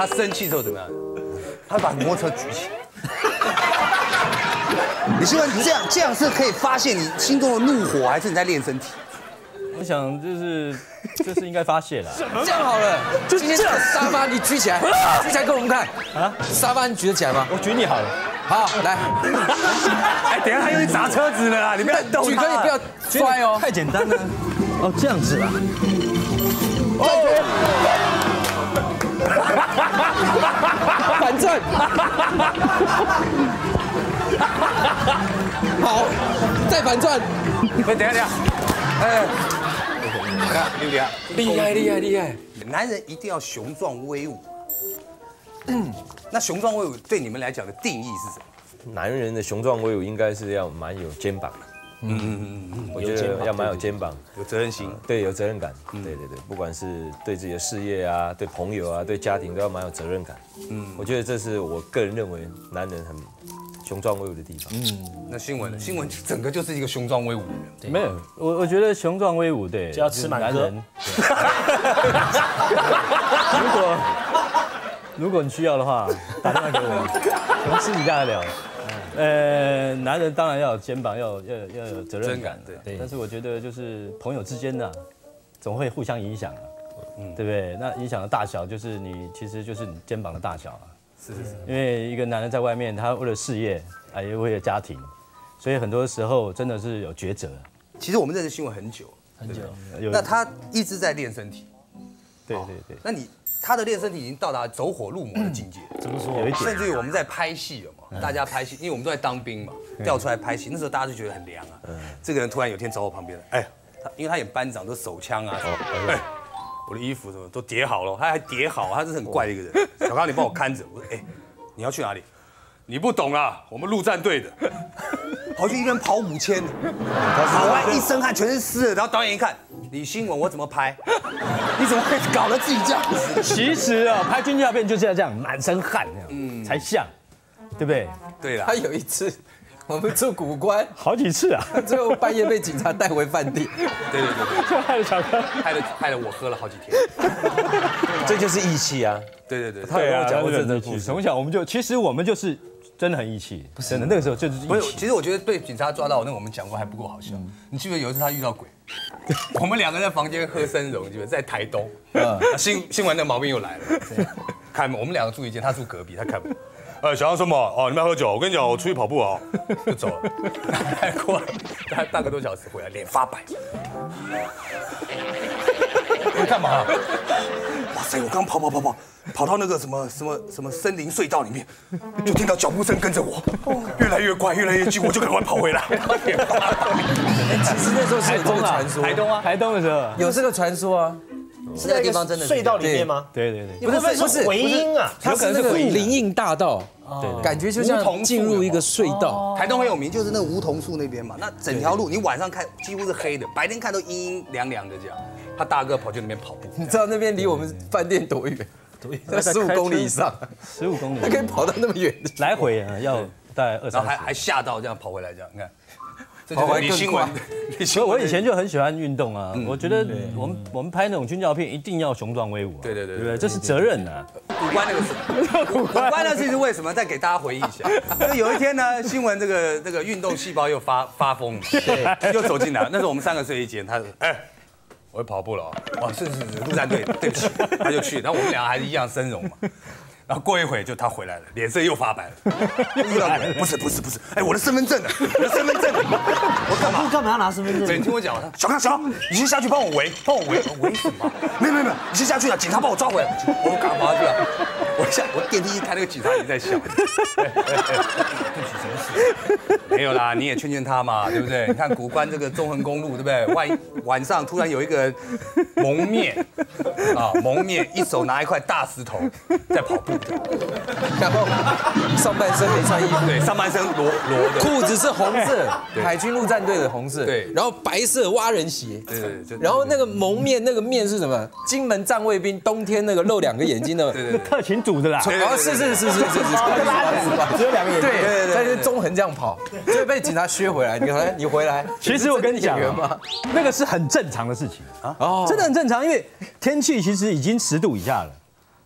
他生气之后怎么样？他把摩托车举起来。李新文，这样这样是可以发泄你心中的怒火，还是你在练身体？我想就是就是应该发泄了。这样好了，就今天这沙发你举起来，举起来给我们看啊！沙发你举得起来吗？我举你好了。好，来。哎，等下他又砸车子了啊！你不要动举可以不要摔哦，太简单了。哦，这样子啊。哦。反正。好，再反转。等下等下，哎，你看厉不厉害？厉害厉害厉害！男人一定要雄壮威武。嗯，那雄壮威武对你们来讲的定义是什么？男人的雄壮威武应该是要蛮有肩膀的。嗯嗯嗯我觉得要蛮有肩膀，有责任心，对，有责任感。对对对，不管是对自己的事业啊，对朋友啊，对家庭都要蛮有责任感。嗯，我觉得这是我个人认为男人很。雄壮威武的地方。嗯，那新闻呢？新闻整个就是一个雄壮威武的人。没有，我我觉得雄壮威武，对，就要吃满哥。如果如果你需要的话，打电话给我，我们私底下聊。呃，男人当然要有肩膀，要要要有责任感，对对。但是我觉得就是朋友之间呢，总会互相影响啊，嗯，对不对？那影响的大小就是你，其实就是你肩膀的大小啊。是是是，因为一个男人在外面，他为了事业，啊，也为了家庭，所以很多时候真的是有抉择。其实我们认识新闻很久很久，那他一直在练身体。对对对。那你他的练身体已经到达走火入魔的境界。怎么说？有一点。甚至于我们在拍戏了嘛，大家拍戏，因为我们都在当兵嘛，调出来拍戏，那时候大家就觉得很凉啊。这个人突然有天走我旁边了，哎，他因为他演班长都手枪啊，哎。我的衣服什么都叠好了，他还叠好，他是很怪的一个人。小刚，你帮我看着。我说，哎，你要去哪里？你不懂啊，我们陆战队的，跑去一个人跑五千，跑完一身汗全是湿的。然后导演一看，李新文，我怎么拍？你怎么会搞得自己这样？其实啊，拍军教片就是要这样，满身汗那样，嗯，才像，对不对？对了，他有一次。我们住古关好几次啊，最后半夜被警察带回饭店。对对对对，害了小哥，害了害了我喝了好几天。这就是义气啊！对对对，他有讲过这个故事。从小我们就，其实我们就是真的很义气，真的那个时候就是不是。其实我觉得被警察抓到，那我们讲过还不够好笑。你记得有一次他遇到鬼，我们两个在房间喝生荣，记得在台东。新新闻的毛病又来了，开门，我们两个住一间，他住隔壁，他开门。呃，想要什么？哦，你们要喝酒？我跟你讲，我出去跑步啊，就走了。过了大半个多小时回来，脸发白。你干嘛？哇塞！我刚跑跑跑跑，跑到那个什么什么什么森林隧道里面，就听到脚步声跟着我，越来越快，越来越近，我就赶快跑回来。其实那时候是有这个传说，台东啊，台东的时候有这个传说啊。是那个地方真的隧道里面吗？对对对，不是不是回音啊，它是那个林荫大道，对，感觉就像进入一个隧道。台东很有名，就是那个梧桐树那边嘛，那整条路你晚上看几乎是黑的，白天看都阴阴凉凉的这样。他大哥跑去那边跑步，你知道那边离我们饭店多远？多远？在十五公里以上，十五公里，他可以跑到那么远，来回啊要大概二十，然后还还吓到这样跑回来这样，你看。李新文，所以我以前就很喜欢运动啊。我觉得我们我们拍那种军教片一定要雄壮威武。对对对，对不对？这是责任啊。五官那个是 古关呢，其实为什么？再给大家回忆一下。就有一天呢，新闻这个这个运动细胞又发发疯，又走进来。那时候我们三个睡一间，他说：“哎，我会跑步了。”哦，是是是，陆战队，对不起，他就去。然后我们两个还是一样生容嘛。然后过一会就他回来了，脸色又发白了。不是不是不是，哎，我的身份证呢？我的身份证，我干嘛？干嘛要拿身份证？你听我讲，小康小康，你先下去帮我围，帮我围围什么？没有没有没有，你先下去啊！警察把我抓回来，我赶跑下去了。我下我电梯一开，那个警察已经在笑。对不起，什么事？没有啦，你也劝劝他嘛，对不对？你看古关这个纵横公路，对不对？万一晚上突然有一个人蒙面啊，蒙面，一手拿一块大石头在跑步。然后上半身没穿衣服，对，上半身裸裸的，裤子是红色，海军陆战队的红色，对，然后白色蛙人鞋，对对，然后那个蒙面那个面是什么？金门站卫兵冬天那个露两个眼睛的，对对，特勤组的啦，哦，是是是是是是，只有两个眼睛，对对对，他就中横这样跑，就被警察削回来。你来，你回来，其实我跟你讲那个是很正常的事情啊，哦，真的很正常，因为天气其实已经十度以下了。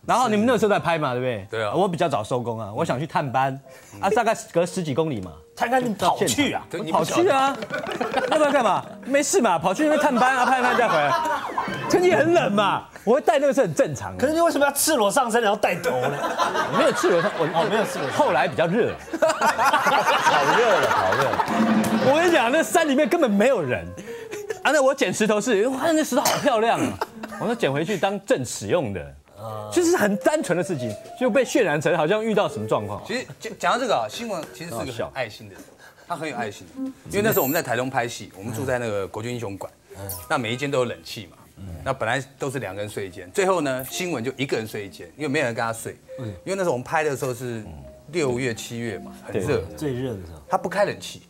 然后你们那个时候在拍嘛，对不对？对啊我比较早收工啊，我想去探班，啊，大概隔十几公里嘛。探班你跑去啊，跑去啊，要不然干嘛？没事嘛，跑去那边探班啊，探一探再回来。天气很冷嘛，我会带那个是很正常的。可是你为什么要赤裸上身然后带头呢？没有赤裸上，我哦没有赤裸后来比较热，好热了，好热。我跟你讲，那山里面根本没有人。啊，那我捡石头是，哇，那石头好漂亮啊！我说捡回去当正使用的，就是很单纯的事情，就被渲染成好像遇到什么状况。其实讲讲到这个啊，新闻其实是个很爱心的人，他很有爱心。因为那时候我们在台中拍戏，我们住在那个国军英雄馆，那每一间都有冷气嘛。那本来都是两个人睡一间，最后呢，新闻就一个人睡一间，因为没有人跟他睡。因为那时候我们拍的时候是六月、七月嘛，很热，最热的时候，他不开冷气。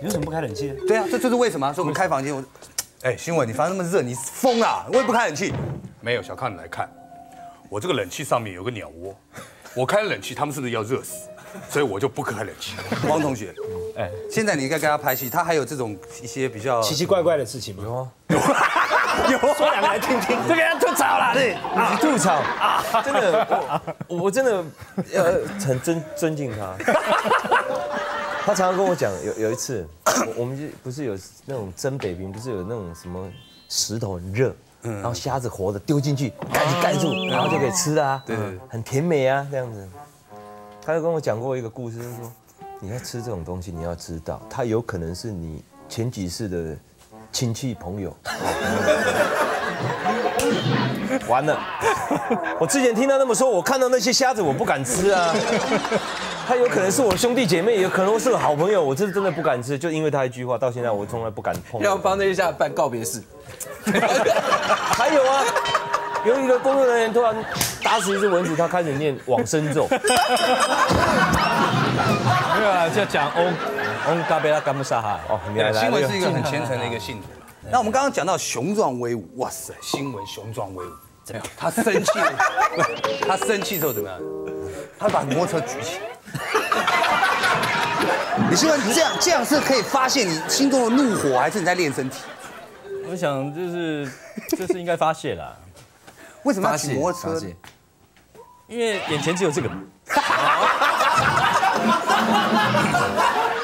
你为什么不开冷气？对啊，这就是为什么。所以我们开房间，我，哎，新闻你房间那么热，你疯了？我也不开冷气。没有，小康你来看，我这个冷气上面有个鸟窝，我开冷气，他们是不是要热死？所以我就不开冷气。汪同学，哎，现在你应该跟他拍戏，他还有这种一些比较奇奇怪怪的事情吗？有啊，有说两个来听听，这个要吐槽了，对，你吐槽啊，真的，我我真的呃很尊尊敬他。他常常跟我讲，有有一次，我我们就不是有那种真北冰，不是有那种什么石头很热，然后虾子活的丢进去，盖子盖住，然后就可以吃啊，对很甜美啊这样子。他就跟我讲过一个故事，就是说你要吃这种东西，你要知道，它有可能是你前几世的亲戚朋友。完了，我之前听他那么说，我看到那些虾子我不敢吃啊。他有可能是我兄弟姐妹，也有可能是个好朋友，我这真的不敢吃，就因为他一句话，到现在我从来不敢碰。要帮那一下办告别式，还有啊，有一个工作人员突然打死一只蚊子，他开始念往生咒。没有啊，就讲欧欧嘎贝拉甘木沙哈。哦，你来来新闻是一个很虔诚的一个信徒。那我们刚刚讲到雄壮威武，哇塞，新闻雄壮威武，怎么样？他生气了，他生气之后怎么样？他把摩托车举起来。你新闻这样这样是可以发现你心中的怒火，还是你在练身体？我想就是就是应该发泄啦，为什么要发泄骑摩托车？因为眼前只有这个。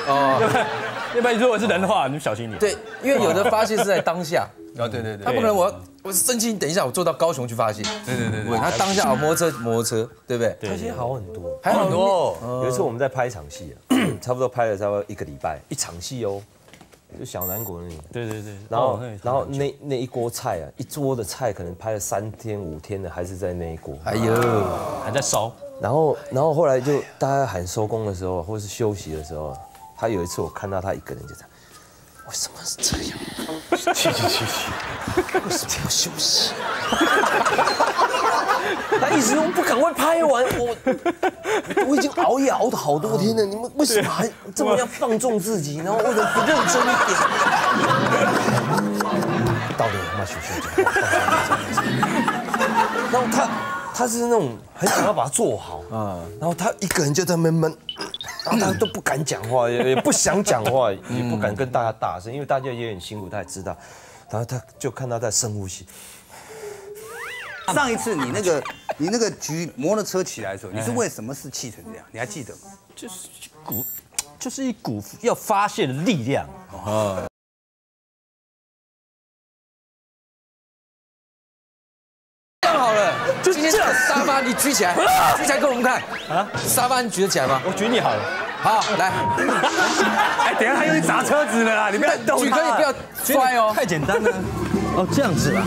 哦，要不然如果是人的话，你就小心一点。对，因为有的发泄是在当下，啊，对对对他不可能我我我生气，等一下我坐到高雄去发泄。对对对对，他当下我摩托车摩托车，对不对？他现在好很多。还好很多有一次我们在拍一场戏啊，差不多拍了差不多一个礼拜，一场戏哦，就小南国那里。对对对。然后哦，然后那那一锅菜啊，一桌的菜可能拍了三天五天的，还是在那一锅。哎呦，还在烧。然后，然后后来就大家喊收工的时候，或是休息的时候，他有一次我看到他一个人就这样，为什么是这样？去去去去！为什么要休息？他一直都不赶快拍完，我 我已经熬夜熬了好多天了，你们为什么还这么样放纵自己？然后为什么不认真一点？到底有没有去睡觉？然后他他是那种很想要把它做好啊，然后他一个人就在那边闷，然后他都不敢讲话，也也不想讲话，也不敢跟大家大声，因为大家也很辛苦，他也知道。然后他就看他在深呼吸，上一次你那个你那个举摩托车起来的时候，你是为什么是气成这样？你还记得吗？就是一股，就是一股要发泄的力量。这样好了，今天这个沙发你举起来，举起来给我们看啊！沙发你举得起来吗？我举你好了，好，来，哎，等一下他又去砸车子了啦！你不要动举可以不要摔哦。太简单了。哦，这样子啊。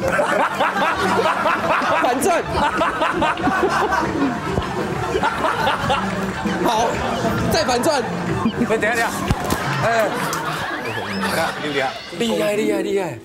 反正，好，再反转，喂，等一下等一下，哎，看厉害？厉害厉害厉害！